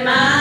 ます。